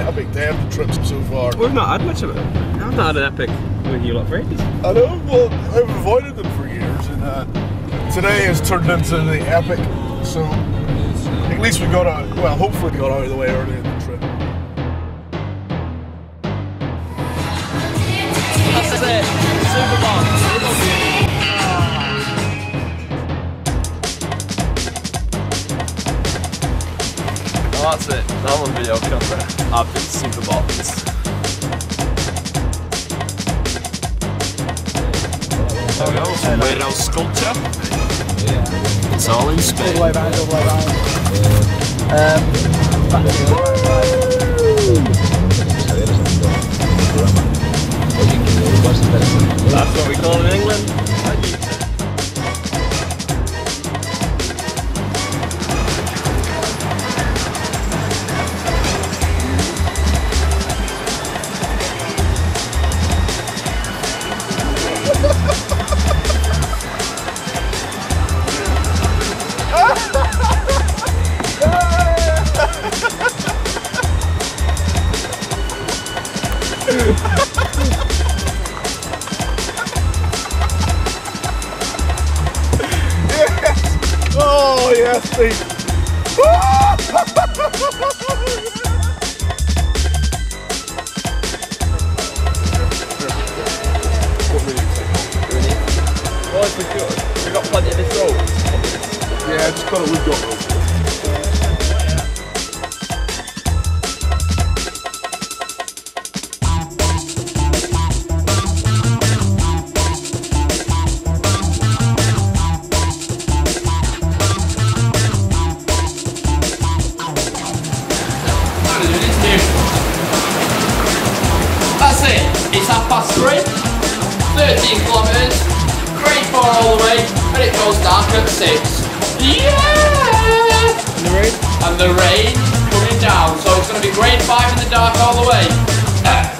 epic the trips so far. We've not had much of it. I've not had an epic with you lot for ages. I know, well, I've avoided them for years, and uh, today has turned into the epic, so at least we got out, well, hopefully got out of the way early That's it. That one video camera. I've been super boxed. There we go. Some sculpture. It's all in Spain. That's what we call it in England. Oh, it's good. We've got plenty of this road. Yeah, just got it, we've got it. 13 kilometres. Grade 4 all the way. And it goes dark at 6. Yeah! And the rain? And the rain coming down. So it's going to be grade 5 in the dark all the way.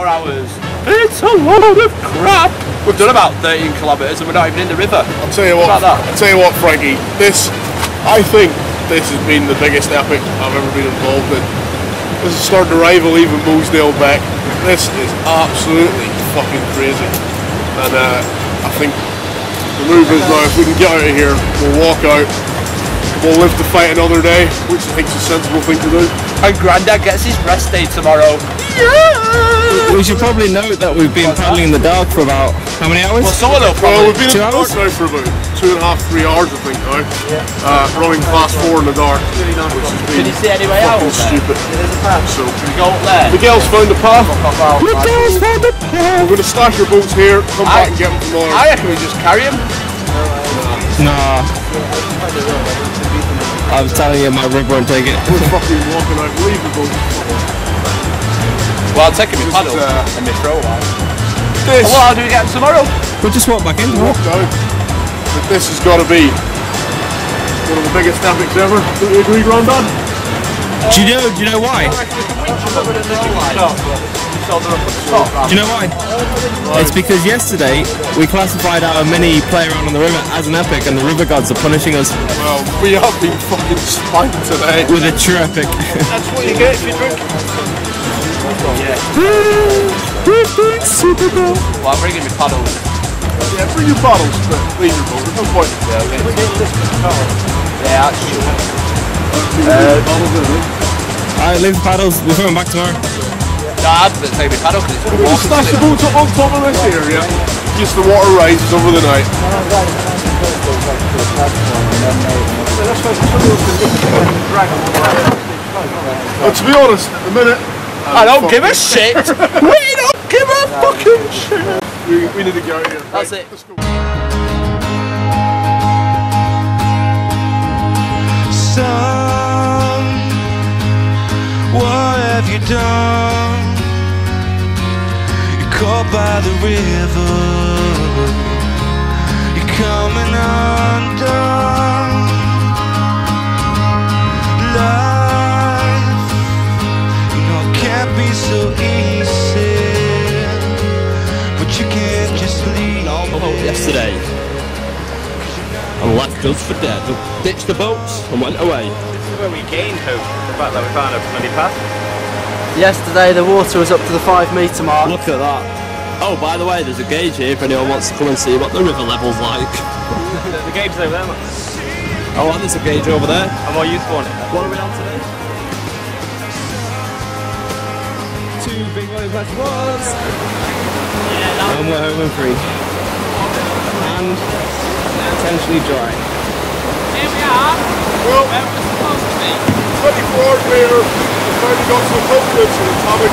Four hours. It's a load of crap. We've done about 13 kilometres and we're not even in the river. I'll tell you what, About that. I'll tell you what, Frankie, this, I think this has been the biggest epic I've ever been involved in. This is starting to rival even Mosedale Beck. This is absolutely fucking crazy. And uh, I think the move is now, if we can get out of here, we'll walk out, we'll live to fight another day, which I think is a sensible thing to do. And Grandad gets his rest day tomorrow. Yeah! We should probably note that we've been paddling in the dark for about how many hours? Well, some of them Well, probably. we've been Two in the dark hours? now for about two and a half, three hours, I think now. Uh, running class four in the dark, which has Can been you see any way out? fucking there? stupid. So, Can we go up there? Miguel's found a path. Miguel's found a path. We're going to stash your boats here, come I- back and get them tomorrow. I reckon we just carry him. Nah. I was telling you my rib won't take it. We're fucking walking out, leave the boat. Well, I'll take him in paddle uh, and my throw line. This, Well, how do we get tomorrow? We'll just walk back in. walk down. But this has got to be one of the biggest epics ever. Do you agree, Grandad? Do you know? Do you know why? Do you know why? It's because yesterday we classified our mini play around on the river as an epic, and the river gods are punishing us Well, we have been fucking spanked today. with a true epic. That's what you get if you drink. We're super well. Well, I'm bringing my paddle. Yeah, bring your bottles, but leave your boat. There's no point in that. Yeah, that's true. Uh, Alright, leave the paddles. We're coming back tomorrow. No, I'd say we paddle because it's good We'll water. stash the boats up on top of this area. Just the water rises over the night. But to be honest, at the minute, I don't give a shit. we don't give a fucking shit. we, we need to get out of here. That's Right, it. Let's go. Son, what have you done? You're caught by the river. You're coming undone. Life, you know, it can't be so easy. But you can't just leave. Oh, yesterday. And left us for dead. Ditched the boats and went away. This is where we gained hope, the fact that we found a bloody path. Yesterday the water was up to the five metre mark. Look at that. Oh, by the way, there's a gauge here if anyone wants to come and see what the river level's like. The, the game's over there, man. Oh, and there's a gauge over there. And oh, what are you spawning? What are we on today? Two big rolling flash was. And we're home and free. And potentially dry. Here we are. Well, Where we're supposed to be. 24 hours Weil ich auch so Kopfkürzen habe.